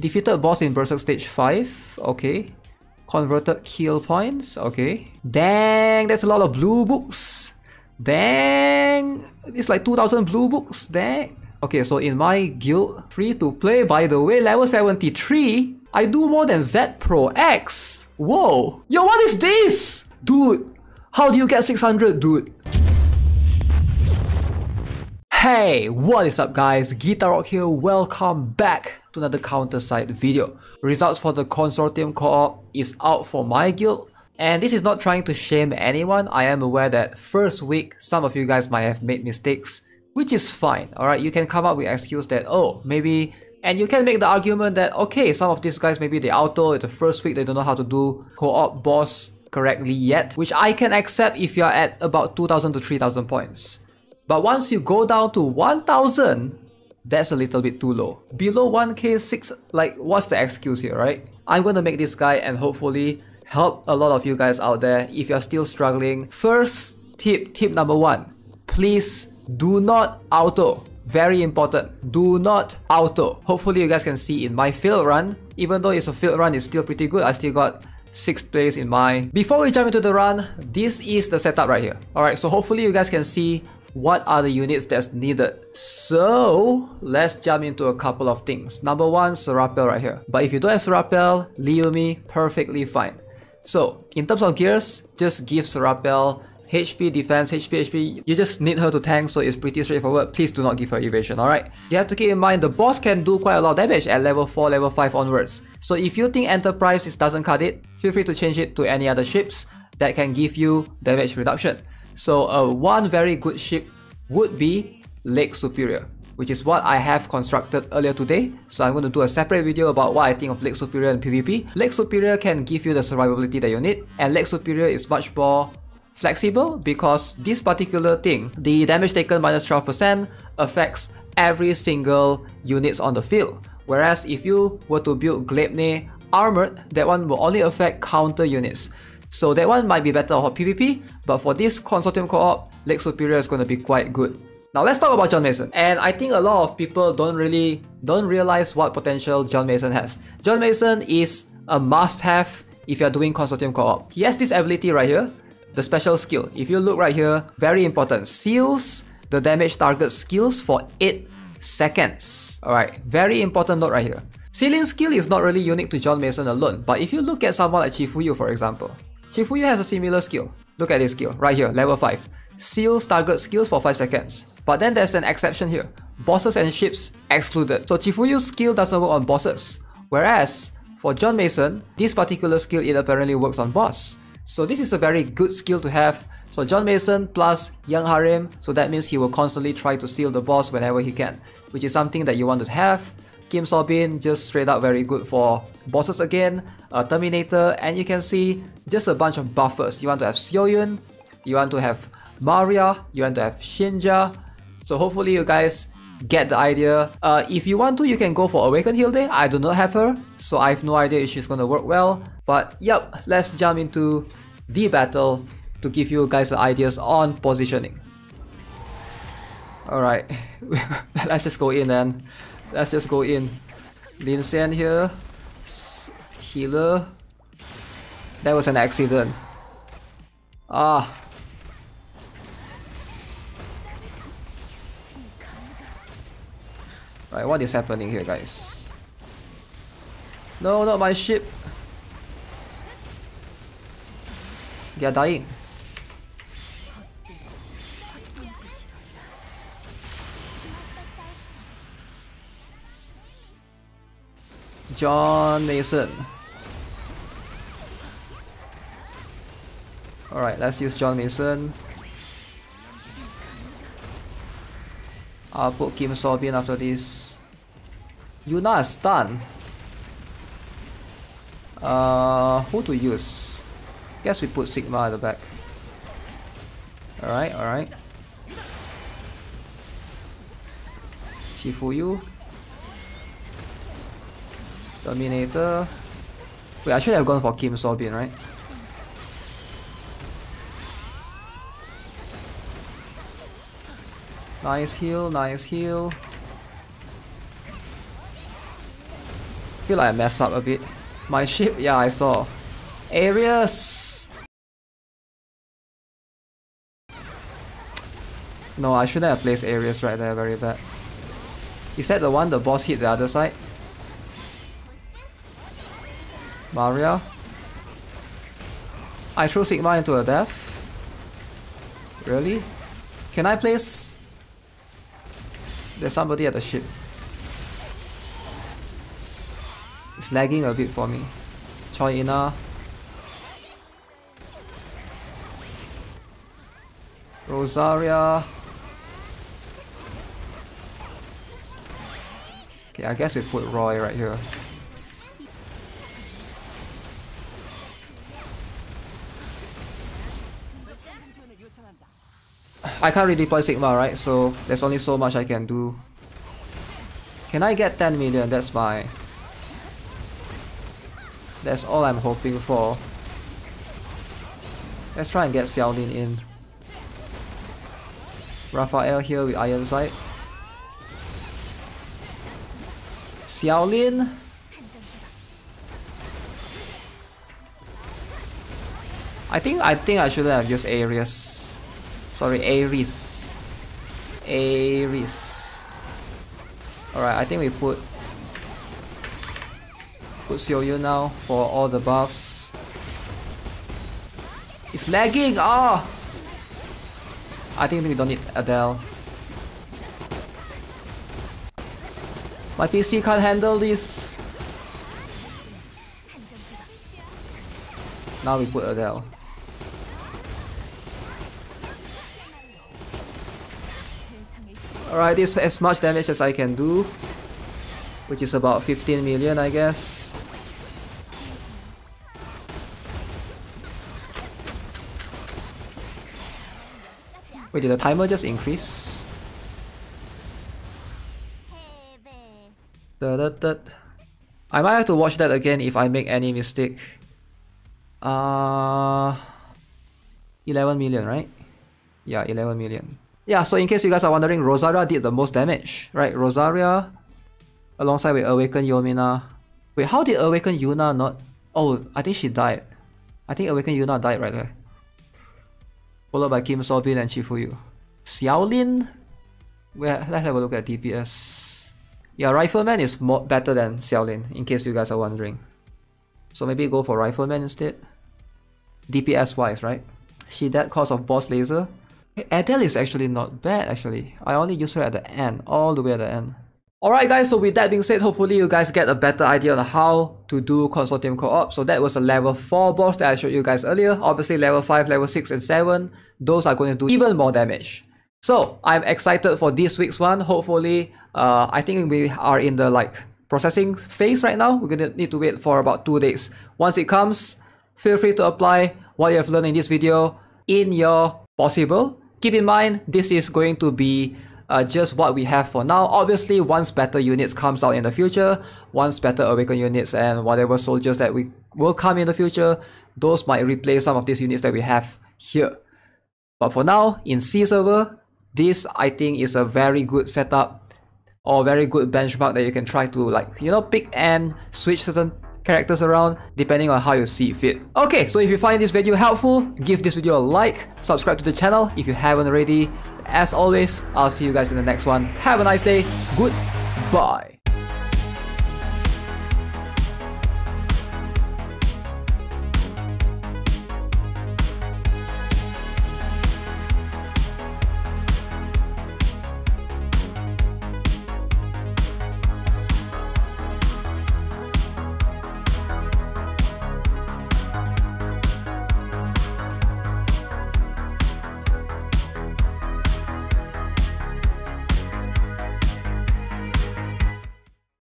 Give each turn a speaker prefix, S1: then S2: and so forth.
S1: Defeated boss in Berserk stage 5. Okay. Converted kill points. Okay. Dang, that's a lot of blue books. Dang. It's like 2000 blue books. Dang. Okay, so in my guild, free to play, by the way, level 73, I do more than Z Pro X. Whoa. Yo, what is this? Dude, how do you get 600, dude? Hey, what is up guys? Guitar here, welcome back to another counter-side video. Results for the Consortium Co-op is out for my guild. And this is not trying to shame anyone, I am aware that first week some of you guys might have made mistakes, which is fine, alright? You can come up with excuse that, oh, maybe... And you can make the argument that, okay, some of these guys maybe they auto the first week, they don't know how to do co-op boss correctly yet, which I can accept if you're at about 2000 to 3000 points. But once you go down to 1000, that's a little bit too low. Below 1k, 6, like what's the excuse here, right? I'm gonna make this guy and hopefully help a lot of you guys out there if you're still struggling. First tip, tip number one, please do not auto. Very important, do not auto. Hopefully you guys can see in my field run, even though it's a field run, it's still pretty good. I still got 6th place in my... Before we jump into the run, this is the setup right here. Alright, so hopefully you guys can see what are the units that's needed. So let's jump into a couple of things. Number one, Serapel right here. But if you don't have Serapel, Leomi, perfectly fine. So in terms of gears, just give Serapel HP, defense, HP, HP. You just need her to tank, so it's pretty straightforward. Please do not give her evasion, alright? You have to keep in mind the boss can do quite a lot of damage at level 4, level 5 onwards. So if you think Enterprise doesn't cut it, feel free to change it to any other ships that can give you damage reduction. So uh, one very good ship would be Lake Superior, which is what I have constructed earlier today. So I'm going to do a separate video about what I think of Lake Superior and PvP. Lake Superior can give you the survivability that you need, and Lake Superior is much more flexible because this particular thing, the damage taken minus 12% affects every single units on the field. Whereas if you were to build Gleipnir armored, that one will only affect counter units. So that one might be better for PvP, but for this Consortium Co-op, Lake Superior is going to be quite good. Now let's talk about John Mason. And I think a lot of people don't really don't realize what potential John Mason has. John Mason is a must-have if you're doing Consortium Co-op. He has this ability right here, the special skill. If you look right here, very important. Seals the damage target skills for 8 seconds. Alright, very important note right here. Sealing skill is not really unique to John Mason alone, but if you look at someone like Chifuyu for example, Chifuyu has a similar skill. Look at this skill, right here, level 5. Seals target skills for 5 seconds. But then there's an exception here. Bosses and ships excluded. So Chifuyu's skill doesn't work on bosses. Whereas, for John Mason, this particular skill it apparently works on boss. So this is a very good skill to have. So John Mason plus Young Harem, so that means he will constantly try to seal the boss whenever he can, which is something that you want to have. Kim Sobin just straight up very good for bosses again, uh, Terminator, and you can see just a bunch of buffers. You want to have Xiuyun, you want to have Maria, you want to have Shin Jia. So hopefully you guys get the idea. Uh, if you want to, you can go for Awaken Hilde. I do not have her, so I have no idea if she's gonna work well. But yep, let's jump into the battle to give you guys the ideas on positioning. Alright, let's just go in then. Let's just go in. Lin Xian here. Healer. That was an accident. Ah. Right, what is happening here, guys? No, not my ship. They are dying. John Mason. Alright, let's use John Mason. I'll put Kim Sobin after this. Yuna is stunned. Uh, who to use? Guess we put Sigma at the back. Alright, alright. Chifuyu. Terminator. Wait, I should have gone for Kim Sobin, right? Nice heal, nice heal. feel like I messed up a bit. My ship, yeah, I saw. Aries! No, I shouldn't have placed Aries right there, very bad. Is that the one the boss hit the other side? Maria? I threw Sigma into a death? Really? Can I place... There's somebody at the ship. It's lagging a bit for me. Choi Ina. Rosaria. Okay, I guess we put Roy right here. I can't really deploy Sigma, right? So there's only so much I can do. Can I get 10 million? That's my... That's all I'm hoping for. Let's try and get Xiaolin in. Raphael here with Iron Sight. Xiaolin. I think I think I shouldn't have used Aries. Sorry, Aries. Aries. Alright, I think we put put Xiu now for all the buffs. It's lagging! Ah! Oh! I think we don't need Adele. My PC can't handle this. Now we put Adele. Alright, this is as much damage as I can do. Which is about 15 million I guess. Wait, did the timer just increase? Da, da, da. I might have to watch that again if I make any mistake. Uh, 11 million, right? Yeah, 11 million. Yeah, so in case you guys are wondering, Rosaria did the most damage, right? Rosaria, alongside with Awaken Yoo Mina. Wait, how did Awaken Yuna not... Oh, I think she died. I think Awaken Yuna died right there followed by Kim Sobin and Chifuyu. Xiaolin? Well, let's have a look at DPS. Yeah, Rifleman is more better than Xiaolin, in case you guys are wondering. So maybe go for Rifleman instead. DPS wise, right? She that cause of Boss Laser. Adele is actually not bad actually. I only use her at the end, all the way at the end. Alright guys, so with that being said, hopefully you guys get a better idea on how to do Consortium Co-op. So that was a level 4 boss that I showed you guys earlier. Obviously level 5, level 6 and 7, those are going to do even more damage. So I'm excited for this week's one. Hopefully, uh, I think we are in the like processing phase right now. We're going to need to wait for about 2 days. Once it comes, feel free to apply what you have learned in this video in your possible. Keep in mind, this is going to be uh, just what we have for now. Obviously, once better units comes out in the future, once better awaken units and whatever soldiers that we will come in the future, those might replace some of these units that we have here. But for now, in C server, this I think is a very good setup or very good benchmark that you can try to like, you know, pick and switch certain characters around depending on how you see fit. Okay, so if you find this video helpful, give this video a like, subscribe to the channel if you haven't already, as always, I'll see you guys in the next one. Have a nice day. Goodbye.